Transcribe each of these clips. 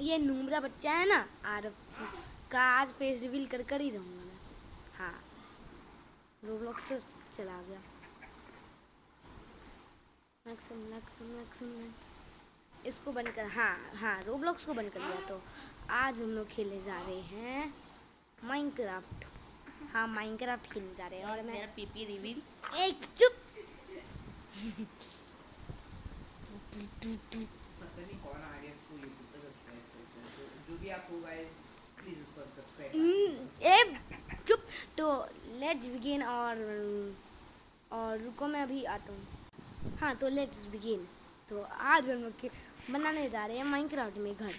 ये नूमरा बच्चा है ना आरफ का आज फेस रिवील कर कर ही रहूँगा मैं। हाँ रोब्लॉक्स से चला गया। मैक्सिम मैक्सिम मैक्सिम इसको बंद कर हाँ हाँ रोब्लॉक्स को बंद कर दिया तो आज हम लोग खेलने जा रहे हैं माइनक्राफ्ट हाँ माइनक्राफ्ट खेलने जा रहे हैं और मैं मेरा पीपी रिवील एक चुप। पता नहीं कौन आ गया यूट्यूब सब्सक्राइब तो जो भी आप हो गाइस प्लीज़ इसको सब्सक्राइब ए चुप। तो लेट्स बिगिन और और रुको, मैं अभी आता हूँ। हाँ तो लेट्स बिगिन तो आज हम लोग बनाने जा रहे हैं माइनक्राफ्ट में घर।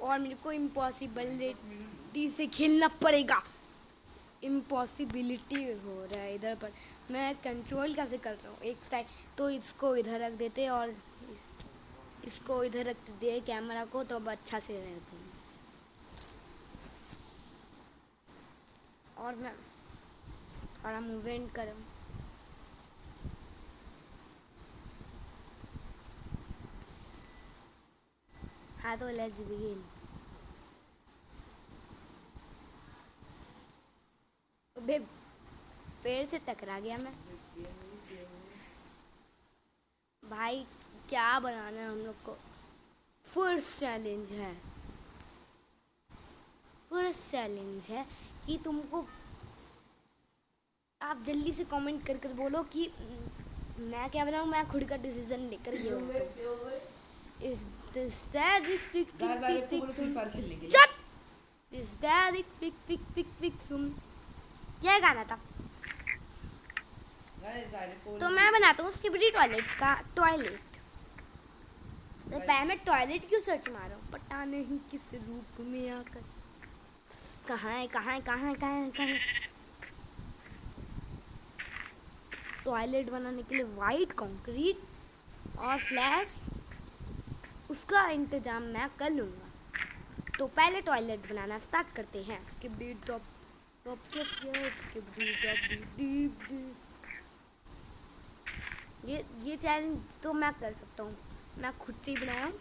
और मेरे को इम्पॉसिबिलिटी से खेलना पड़ेगा। इम्पॉसिबिलिटी हो रहा है इधर पर। मैं कंट्रोल कैसे कर रहा हूँ? एक साइड तो इसको इधर रख देते और इस, इसको इधर रख दे कैमरा को तो अब अच्छा से रहता और मैं थोड़ा मूवमेंट करूँ। हाँ तो लेट्स बिगिन अबे पेड़ से टकरा गया मैं भाई क्या बनाना है हम लोग को फ़र्स्ट चैलेंज है फ़र्स्ट चैलेंज है कि तुमको आप जल्दी से कमेंट कर कर बोलो कि मैं क्या बनाऊँ मैं खुद का डिसीज़न लेकर ये हूँ इस चुप इस पिक पिक पिक पिक सुन क्या गाना था तो मैं बनाता हूँ उसके बड़ी टॉयलेट का टॉयलेट तो पहले मैं टॉयलेट क्यों सर्च मार? रहा हूँ पता नहीं किस रूप में आकर। कहाँ है कहाँ है कहाँ है कहाँ है कहाँ टॉयलेट बनाने के लिए वाइट कंक्रीट और फ्लैश उसका इंतज़ाम मैं कर लूँगा। तो पहले टॉयलेट बनाना स्टार्ट करते हैं। Skip the top top skip the top the deep deep ये ये चैलेंज तो मैं कर सकता हूँ। मैं खुद से ही बनाया हूँ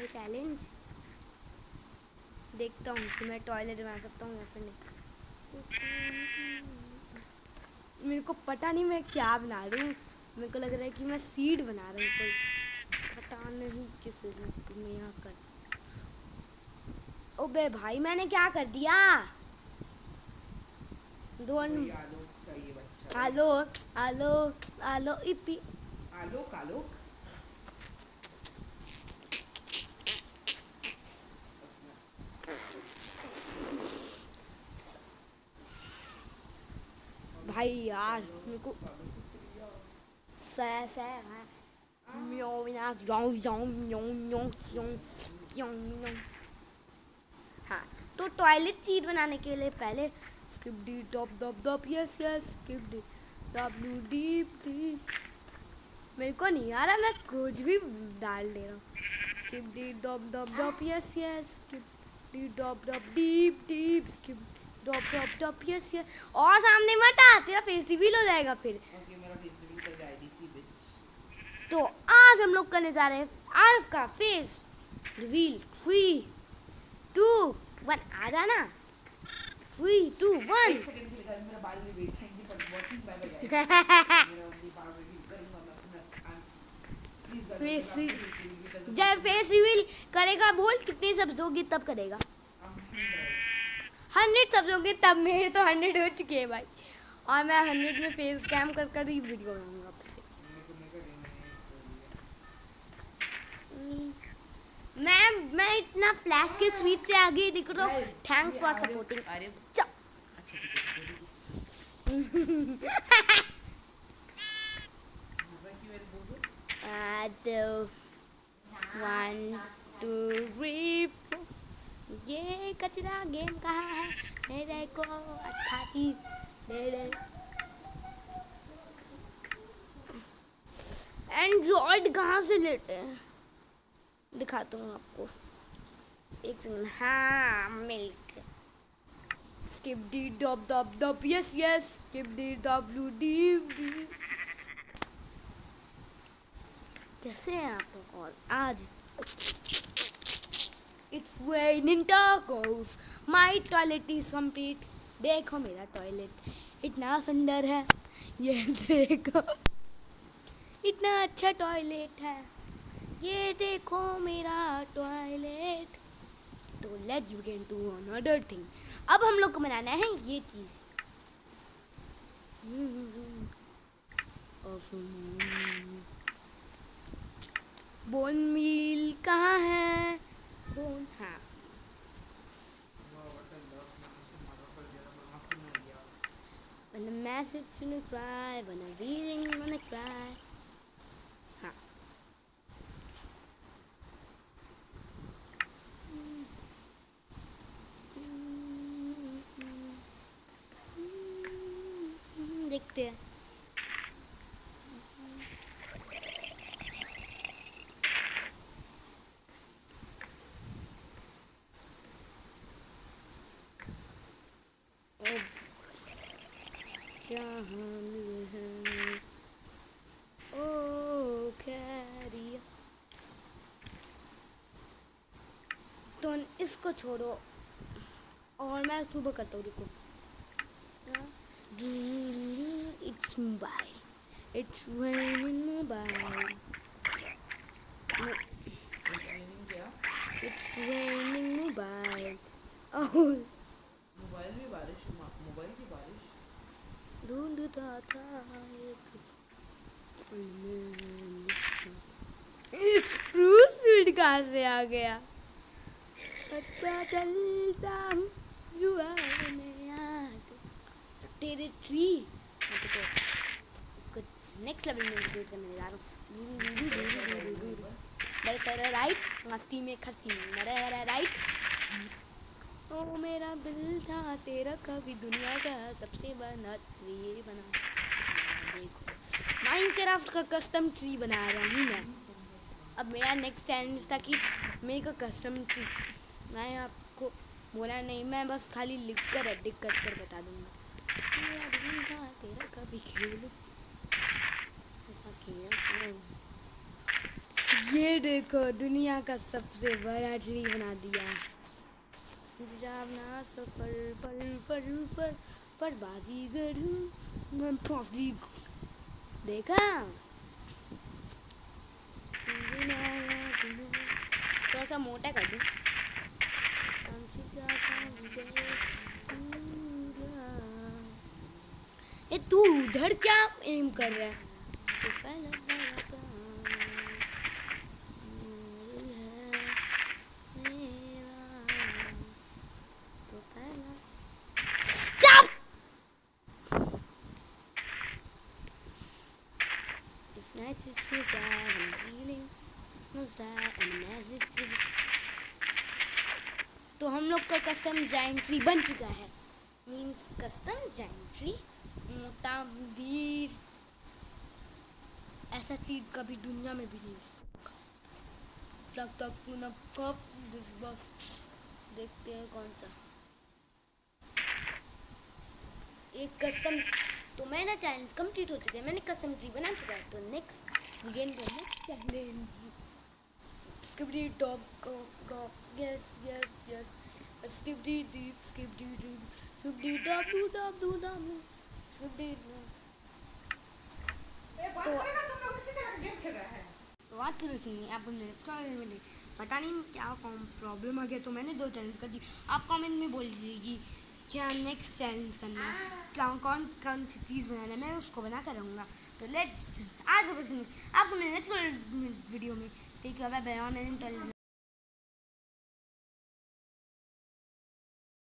ये चैलेंज देखता हूँ कि मैं टॉयलेट बना सकता हूँ या फिर नहीं। मेरे को पता नहीं मैं क्या बना रही हूँ। मेरे को लग रहा है कि मैं सीड बना रही हूँ कोई। पता नहीं किस रूप में यहाँ कर। ओबे भाई, मैंने क्या कर दिया? दो कोई आलोक का ये बच्चा हेलो हेलो हेलो इपी आलोक आलोक भाई यार मेरे को सै सै है। म्याओ म्याओ जाओ जाओ म्याओ म्याओ म्याओ म्याओ म्याओ हाँ तो टॉयलेट सीट बनाने के लिए पहले skip the top top top yes yes skip the W deep deep मेरे को नहीं आ रहा मैं कुछ भी डाल दे रहा हूँ। Skip the top top top yes yes skip the top top deep deep skip top top top yes yes और सामने मत आ तेरा फेस रिवील हो जाएगा फिर। ओके मेरा फेस रिवील कर आईडीसी तो आज हम लोग करने जा रहे हैं आरफ का face reveal three two one आ जाना। थ्री टू वन जब फेस रिवील करेगा बोल कितने सब्ज होगी तब करेगा। हंड्रेड सब्ज होंगे तब मेरे तो हंड्रेड हो चुके हैं भाई। और मैं हंड्रेड में फेस कैम कर कर ही वीडियो बनाऊँगा। मैं मैं इतना फ्लैश के स्वीट से आगे दिख रहा हूँ। Thanks for supporting two, three, four. ये कचरा गेम कहाँ है। मेरे को अच्छा चीज़ दे दे। एंड्रॉइड कहाँ से लेते हैं? दिखाता हूँ आपको। एक सेकंड हाँ milk skip the top top top yes yes skip the W D D कैसे हैं आप लोग और आज it's raining tacos. My toilet is complete देखो मेरा टॉयलेट इतना सुंदर है। ये देखो। इतना अच्छा टॉयलेट है। ये देखो मेरा टॉयलेट तो let's begin to another thing अब हम लोग को बनाना है ये चीज़। बोन मील कहाँ है? बोन हाँ। When the message wanna cry, when wanna cry. हाँ देखते हैं क्या हाल है ओ कैरिया तो इसको छोड़ो। और मैं सुबह करता हूँ रुको। It's mobile it's raining mobile क्या it's raining mobile oh mobile में बारिश मोबाइल की बारिश। ढूंढता था एक। स्प्रूस सीड कहाँ से आ गया? पता चलता हूँ युवा में आग। तेरे ट्री कुछ नेक्स्ट लेवल में इंक्लूड करने जा रहा हूँ। राइट में खस्ती में। राइट ओ मेरा दिल था, तेरा कभी दुनिया का सबसे बड़ा ट्री बना। देखो माइनक्राफ्ट का कस्टम ट्री बना रहा हूँ मैं। अब मेरा नेक्स्ट चैलेंज था कि मेक अ कस्टम ट्री मैं आपको बोला नहीं, मैं बस खाली लिख कर एडिट कर कर बता दूँगा। तेरा कभी खेल ऐसा खेल ये देखो दुनिया का सबसे बड़ा ट्री बना दिया। फल फल फल फल बाजीगर हूँ मैं फांसी देखा? थोड़ा सा मोटा कर दूँ। ये तू उधर क्या एम कर रहा है? तो हम लोग का कस्टम ट्री बन चुका है मीन्स कस्टम ट्री मोटा दीर ऐसा ट्री कभी दुनिया में भी नहीं। तब तक पुनः कप दिस बस देखते हैं कौन सा। एक कस्टम तो मेरा चैलेंज कंप्लीट हो चुका है। मैंने कस्टम ट्री बना चुका है तो नेक्स्ट गेम का next challenge skip the top, go go, yes yes yes skip the deep, skip the deep बात सुनिए आप चैनल में पता नहीं क्या प्रॉब्लम आ गया तो मैंने दो चैलेंज कर दी। आप कमेंट में बोल दीजिए कि क्या नेक्स्ट चैलेंज करना है। क्या कौन कौन सी चीज़ बनाना है? मैं उसको बना कर रहूँगा। तो लेट्स आज बस नहीं। आप उन्हें नेक्स्ट वीडियो में ठीक है